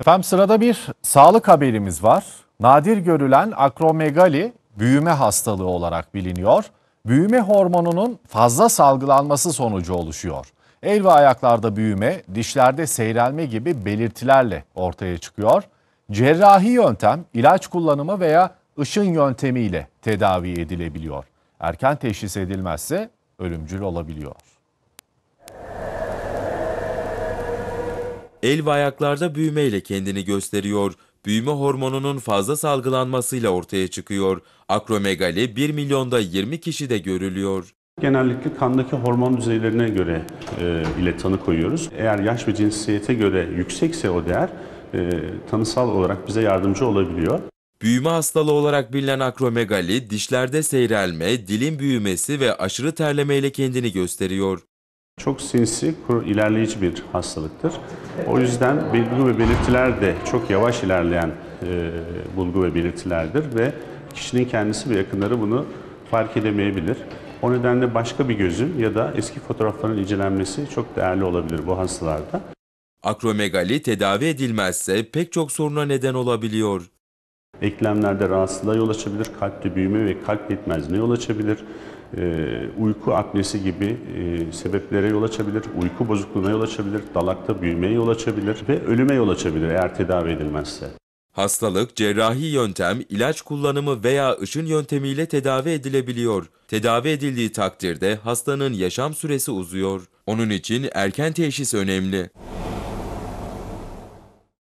Efendim sırada bir sağlık haberimiz var. Nadir görülen akromegali büyüme hastalığı olarak biliniyor. Büyüme hormonunun fazla salgılanması sonucu oluşuyor. El ve ayaklarda büyüme, dişlerde seyrelme gibi belirtilerle ortaya çıkıyor. Cerrahi yöntem, ilaç kullanımı veya ışın yöntemiyle tedavi edilebiliyor. Erken teşhis edilmezse ölümcül olabiliyor. El ve ayaklarda büyümeyle kendini gösteriyor. Büyüme hormonunun fazla salgılanmasıyla ortaya çıkıyor. Akromegali 1 milyonda 20 kişide görülüyor. Genellikle kandaki hormon düzeylerine göre e, ile tanı koyuyoruz. Eğer yaş ve cinsiyete göre yüksekse o değer e, tanısal olarak bize yardımcı olabiliyor. Büyüme hastalığı olarak bilinen akromegali, dişlerde seyrelme, dilin büyümesi ve aşırı terlemeyle kendini gösteriyor. Çok sinsi, ilerleyici bir hastalıktır. O yüzden bulgu ve belirtiler de çok yavaş ilerleyen e, bulgu ve belirtilerdir ve kişinin kendisi ve yakınları bunu fark edemeyebilir. O nedenle başka bir gözün ya da eski fotoğrafların incelenmesi çok değerli olabilir bu hastalarda. Akromegali tedavi edilmezse pek çok soruna neden olabiliyor. Eklemlerde rahatsızlığa yol açabilir, kalpte büyüme ve kalp yetmezliğine yol açabilir, uyku apnesi gibi e, sebeplere yol açabilir, uyku bozukluğuna yol açabilir, dalakta büyümeye yol açabilir ve ölüme yol açabilir eğer tedavi edilmezse. Hastalık cerrahi yöntem, ilaç kullanımı veya ışın yöntemiyle tedavi edilebiliyor. Tedavi edildiği takdirde hastanın yaşam süresi uzuyor. Onun için erken teşhis önemli.